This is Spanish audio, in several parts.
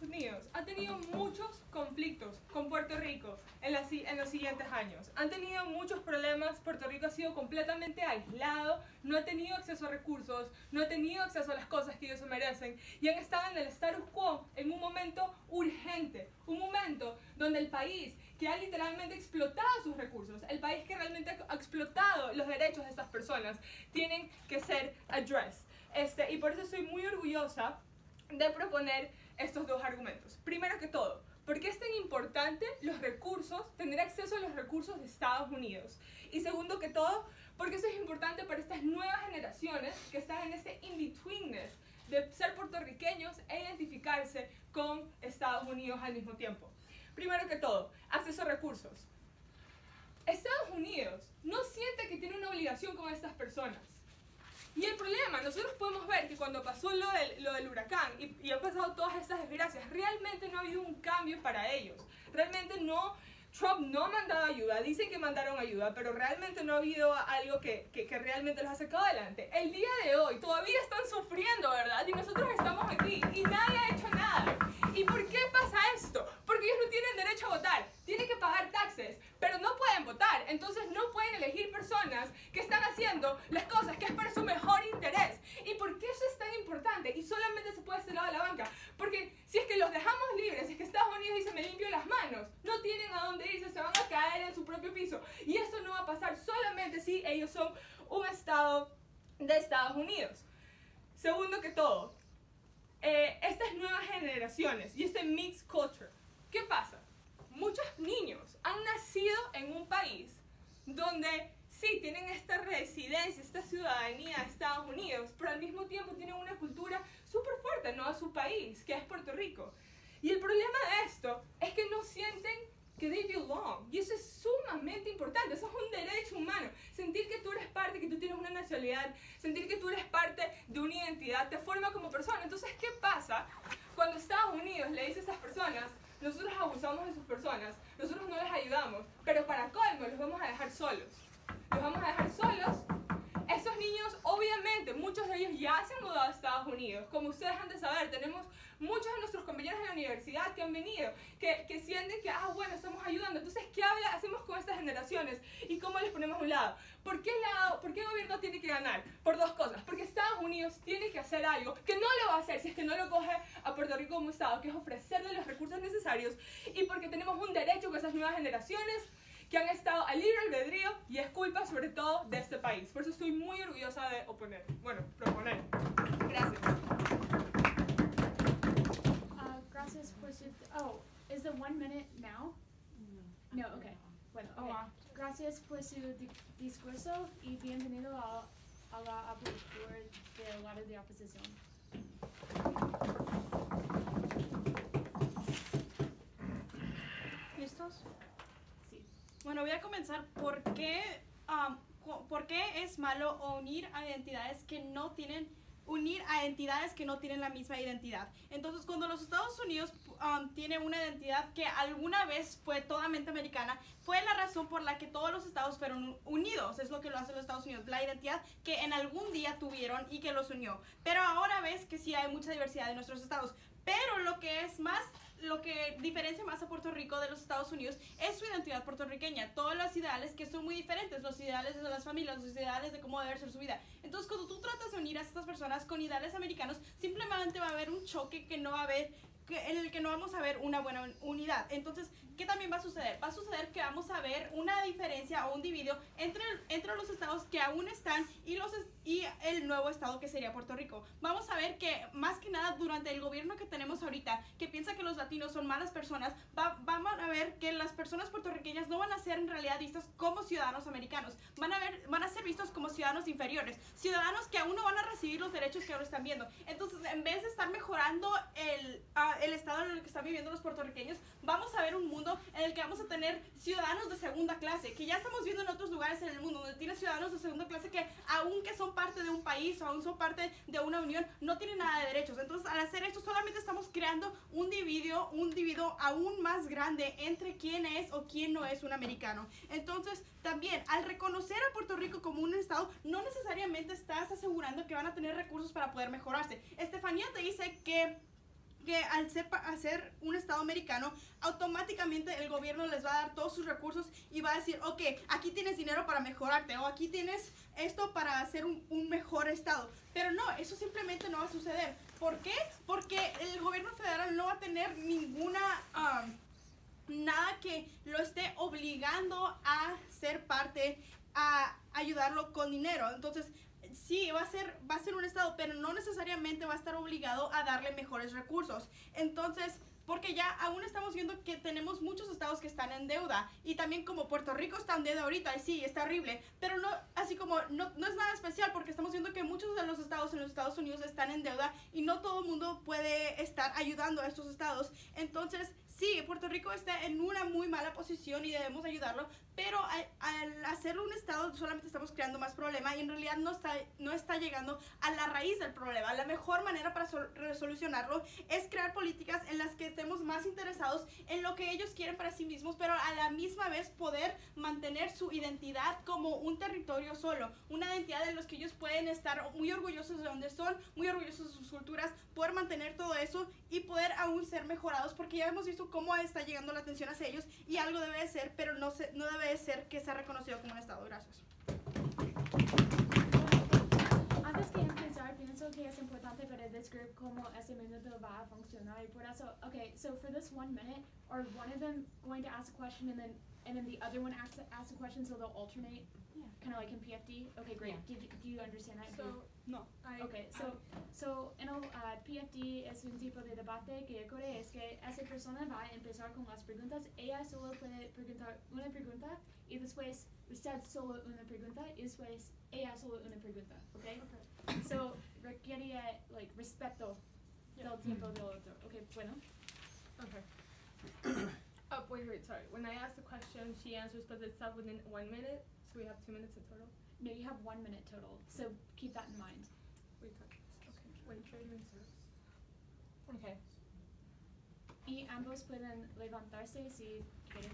Unidos ha tenido muchos conflictos con Puerto Rico en, los siguientes años. Han tenido muchos problemas, Puerto Rico ha sido completamente aislado, no ha tenido acceso a recursos, no ha tenido acceso a las cosas que ellos se merecen y han estado en el status quo en un momento urgente, un momento donde el país que ha literalmente explotado sus recursos, el país que realmente ha explotado los derechos de estas personas, tienen que ser addressed. Este, y por eso estoy muy orgullosa de proponer estos dos argumentos. Primero que todo, ¿por qué es tan importante los recursos, tener acceso a los recursos de Estados Unidos? Y segundo que todo, porque eso es importante para estas nuevas generaciones que están en este in-betweenness de ser puertorriqueños e identificarse con Estados Unidos al mismo tiempo. Primero que todo, acceso a recursos. Estados Unidos no siente que tiene una obligación con estas personas. Y el problema, nosotros podemos ver que cuando pasó lo del, lo del huracán y, y han pasado todas estas desgracias, realmente no ha habido un cambio para ellos. Realmente no, Trump no ha mandado ayuda, dicen que mandaron ayuda, pero realmente no ha habido algo que, que, que realmente los ha sacado adelante. El día de hoy todavía están sufriendo, ¿verdad? Y nosotros estamos aquí y nadie ha hecho nada. ¿Y por qué pasa esto? Porque ellos no tienen derecho a votar, tienen que pagar taxes, pero no pueden votar, entonces no pueden elegir personas que están haciendo las cosas que es para su mejor interés. ¿Y por qué eso es tan importante? Y solamente se puede hacer lado de la banca, porque si es que los dejamos libres, si es que Estados Unidos dice me limpio las manos, no tienen a dónde irse, se van a caer en su propio piso. Y esto no va a pasar solamente si ellos son un estado de Estados Unidos. Segundo que todo, eh, estas nuevas generaciones y este mixed culture, ¿qué pasa? Muchos niños han nacido en un país donde sí tienen esta residencia, esta ciudadanía de Estados Unidos, pero al mismo tiempo tienen una cultura súper fuerte, ¿no? A su país, que es Puerto Rico. Y el problema de esto es que no sienten que they belong. Y eso es sumamente importante, eso es un derecho humano. Sentir que tú eres parte, que tú tienes una nacionalidad, sentir que tú eres parte de una identidad, te forma como persona. Entonces, ¿qué pasa cuando Estados Unidos le dice a estas personas, nosotros abusamos de sus personas, nosotros no les ayudamos, pero para colmo los vamos a dejar solos? Los vamos a dejar solos. Esos niños, obviamente, muchos de ellos ya se han mudado a Estados Unidos. Como ustedes han de saber, tenemos muchos de nuestros compañeros de la universidad que han venido, que, que sienten que, ah, bueno, estamos ayudando. Entonces, ¿qué habla, hacemos con estas generaciones? ¿Y cómo les ponemos a un lado? ¿Por qué, lado, ¿Por qué el gobierno tiene que ganar? Por dos cosas. Porque Estados Unidos tiene que hacer algo que no lo va a hacer si es que no lo coge a Puerto Rico como Estado, que es ofrecerle los recursos necesarios. Y porque tenemos un derecho con esas nuevas generaciones que han estado al libre albedrío y es culpa sobre todo de este país. Por eso estoy muy orgullosa de oponer, bueno, proponer. Gracias. Uh, gracias por su. Oh, is the one minute now? No, okay. Bueno, Oh, okay. Gracias por su di- discurso y bienvenido a, a la apertura del lado de oposición. ¿Listos? Sí. Bueno, voy a comenzar por qué, um, por qué es malo unir a identidades que no tienen unir a entidades que no tienen la misma identidad. Entonces, cuando los Estados Unidos um, tienen una identidad que alguna vez fue totalmente americana, fue la razón por la que todos los estados fueron unidos. Es lo que lo hacen los Estados Unidos. La identidad que en algún día tuvieron y que los unió. Pero ahora ves que sí hay mucha diversidad en nuestros estados. Pero lo que es más, lo que diferencia más a Puerto Rico de los Estados Unidos es su identidad puertorriqueña. Todos los ideales que son muy diferentes, los ideales de las familias, los ideales de cómo debe ser su vida. Entonces, cuando tú tratas de unir a estas personas con ideales americanos, simplemente va a haber un choque que no va a haber que- en el que no vamos a ver una buena unidad. Entonces, ¿qué también va a suceder? Va a suceder que vamos a ver una diferencia o un dividio entre, entre los estados que aún están y, los, y el nuevo estado que sería Puerto Rico. Vamos a ver que más que nada durante el gobierno que tenemos ahorita, que piensa que los latinos son malas personas, va- vamos a ver que las personas puertorriqueñas no van a ser en realidad vistas como ciudadanos americanos, van a, ver, van a ser vistos como ciudadanos inferiores, ciudadanos que aún no van a recibir los derechos que ahora están viendo. Entonces, en vez de estar mejorando el, el estado en el que están viviendo los puertorriqueños, vamos a ver un mundo en el que vamos a tener ciudadanos de segunda clase, que ya estamos viendo en otros lugares en el mundo, donde tienes ciudadanos de segunda clase que aunque son parte de un país o aún son parte de una unión, no tienen nada de derechos. Entonces, al hacer esto, solamente estamos creando un dividio, un dividio aún más grande entre quién es o quién no es un americano. Entonces, también, al reconocer a Puerto Rico como un estado, no necesariamente estás asegurando que van a tener recursos para poder mejorarse. Estefanía te dice que que al ser, ser un estado americano, automáticamente el gobierno les va a dar todos sus recursos y va a decir, ok, aquí tienes dinero para mejorarte o aquí tienes esto para hacer un, un mejor estado. Pero no, eso simplemente no va a suceder. ¿Por qué? Porque el gobierno federal no va a tener ninguna... um, nada que lo esté obligando a ser parte, a ayudarlo con dinero. Entonces, sí, va a ser, va a ser un estado, pero no necesariamente va a estar obligado a darle mejores recursos. Entonces, porque ya aún estamos viendo que tenemos muchos estados que están en deuda y también como Puerto Rico está en deuda ahorita y sí, está horrible, pero no, así como no, no es nada especial porque estamos viendo que muchos de los estados en los Estados Unidos están en deuda y no todo el mundo puede estar ayudando a estos estados. Entonces, sí, Puerto Rico está en una muy mala posición y debemos ayudarlo, pero al, al hacerlo un estado solamente estamos creando más problema y en realidad no está, no está llegando a la raíz del problema. La mejor manera para sol- resolucionarlo es crear políticas en las que estemos más interesados en lo que ellos quieren para sí mismos, pero a la misma vez poder mantener su identidad como un territorio solo, una identidad de los que ellos pueden estar muy orgullosos de donde son, muy orgullosos de sus culturas, poder mantener todo eso y poder aún ser mejorados, porque ya hemos visto cómo está llegando la atención hacia ellos y algo debe de ser, pero no, se, no debe de ser que sea reconocido como un Estado. Gracias. Antes que empezar, pienso que es importante para describir cómo ese minuto va a funcionar. Y por eso, okay, so for this one minute, are one of them going to ask a question and then and then the other one asks, asks a question so they'll alternate? Yeah. Kind of like in PFD? Okay, great. Yeah. Do, you- do you understand that? So, No. I, Okay, so, so en el uh, PFD es un tipo de debate que ocurre es que esa persona va a empezar con las preguntas, ella solo puede preguntar una pregunta y después usted solo una pregunta y después ella solo una pregunta, okay? okay. So requiere like respeto del tiempo del otro, okay, bueno. Okay. Oh, wait, wait, sorry. When I ask the question, she answers, but it's up within one minute, so we have two minutes in total. No, you have one minute total, so keep that in mind. We got this. Okay. Wait, trade minutes. Okay. Y ambos pueden levantarse si quieren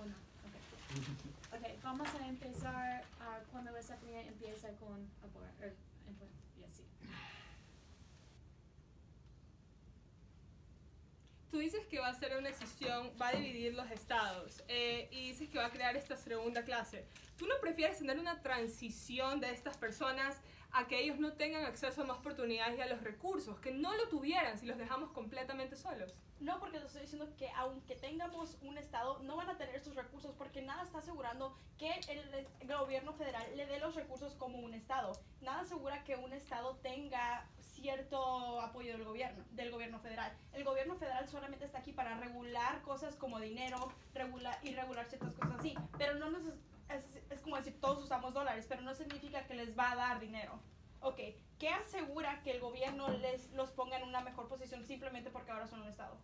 o no. Okay. Okay, vamos a empezar ah, cuando esa línea empieza con hablar. Tú dices que va a ser una excepción, va a dividir los estados eh, y dices que va a crear esta segunda clase. ¿Tú no prefieres tener una transición de estas personas a que ellos no tengan acceso a más oportunidades y a los recursos, que no lo tuvieran si los dejamos completamente solos? No, porque te estoy diciendo que aunque tengamos un Estado, no van a tener estos recursos porque nada está asegurando que el gobierno federal le dé los recursos como un Estado. Nada asegura que un Estado tenga cierto apoyo del gobierno, del gobierno federal. El gobierno federal solamente está aquí para regular cosas como dinero regular, y regular ciertas cosas así, pero no nos, es, es como decir todos usamos dólares, pero no significa que les va a dar dinero. Ok, ¿qué asegura que el gobierno les los ponga en una mejor posición simplemente porque ahora son un Estado?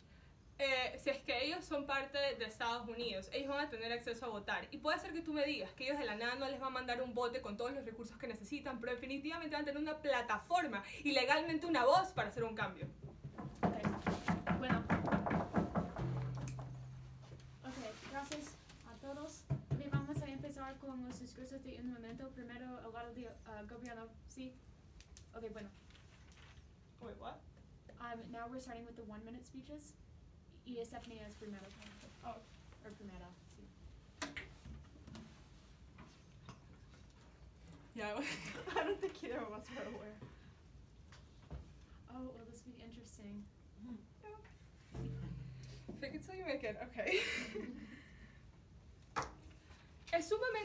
Eh, si es que ellos son parte de Estados Unidos, ellos van a tener acceso a votar. Y puede ser que tú me digas que ellos de la nada no les va a mandar un bote con todos los recursos que necesitan, pero definitivamente van a tener una plataforma y legalmente una voz para hacer un cambio. Okay. Bueno. Vamos a empezar con los discursos de un momento. Primero, el lado de ah, gobierno. Sí. Ok, bueno. Wait, what? Um, now we're starting with the one minute speeches. Y Stephanie es primero. Oh. Or primera, sí. Yeah. I don't think either of us were aware. Oh, well, this will be interesting. Fake it till you make it, okay.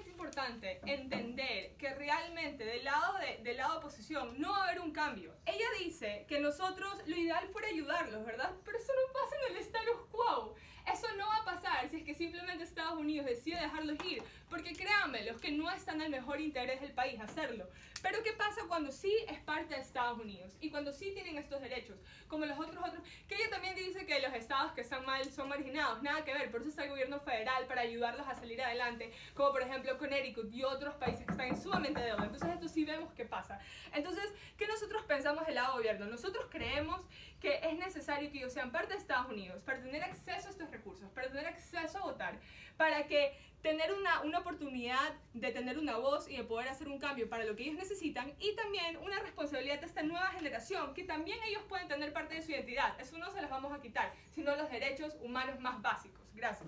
sumamente importante entender que realmente del lado de, del lado oposición no va a haber un cambio. Ella dice que nosotros lo ideal fuera ayudarlos, ¿verdad? Pero eso no pasa en el status quo. Eso no va a pasar si es que simplemente Estados Unidos decide dejarlos ir. Porque créanme, los que no están el mejor interés del país hacerlo. Pero ¿qué pasa cuando sí es parte de Estados Unidos? Y cuando sí tienen estos derechos, como los otros otros. Que ella también dice que los estados que están mal son marginados. Nada que ver, por eso está el gobierno federal para ayudarlos a salir adelante. Como por ejemplo Connecticut y otros países que están en sumamente deuda. Entonces esto sí vemos qué pasa. Entonces, ¿qué nosotros pensamos del lado gobierno? Nosotros creemos que es necesario que ellos sean parte de Estados Unidos para tener acceso a estos recursos, para tener acceso a votar, para que tener una, una oportunidad de tener una voz y de poder hacer un cambio para lo que ellos necesitan y también una responsabilidad de esta nueva generación que también ellos pueden tener parte de su identidad. Eso no se las vamos a quitar, sino los derechos humanos más básicos. Gracias.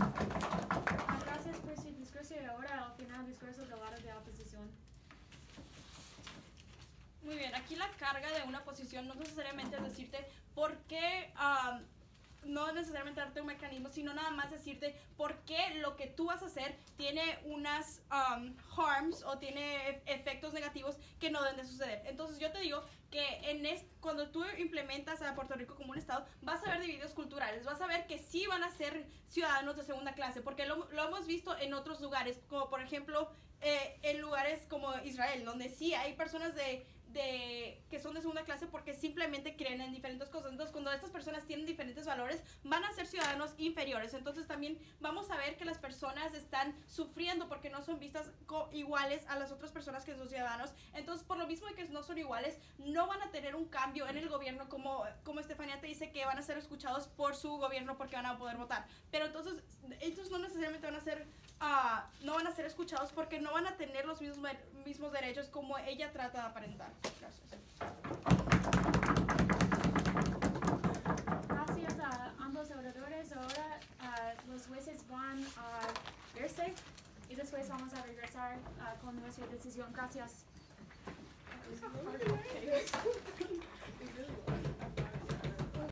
Ah, gracias por su discurso y ahora al final el discurso de la oposición. Muy bien, aquí la carga de una posición no necesariamente es decirte por qué, um, no necesariamente darte un mecanismo, sino nada más decirte por qué lo que tú vas a hacer tiene unas um, harms o tiene efectos negativos que no deben de suceder. Entonces yo te digo que en es- cuando tú implementas a Puerto Rico como un estado, vas a ver divididos culturales, vas a ver que sí van a ser ciudadanos de segunda clase, porque lo, lo hemos visto en otros lugares, como por ejemplo eh, en lugares como Israel, donde sí hay personas de, que son de segunda clase porque simplemente creen en diferentes cosas. Entonces, cuando estas personas tienen diferentes valores, van a ser ciudadanos inferiores. Entonces, también vamos a ver que las personas están sufriendo porque no son vistas iguales a las otras personas que son ciudadanos. Entonces, por lo mismo de que no son iguales, no van a tener un cambio en el gobierno como, como Estefanía te dice que van a ser escuchados por su gobierno porque van a poder votar. Pero entonces, ellos no necesariamente van a ser ah, no van a ser escuchados porque no van a tener los mismos, mismos derechos como ella trata de aparentar. Gracias. Gracias a ambos oradores. Ahora ah, los jueces van a irse y después vamos a regresar ah, con nuestra decisión. Gracias.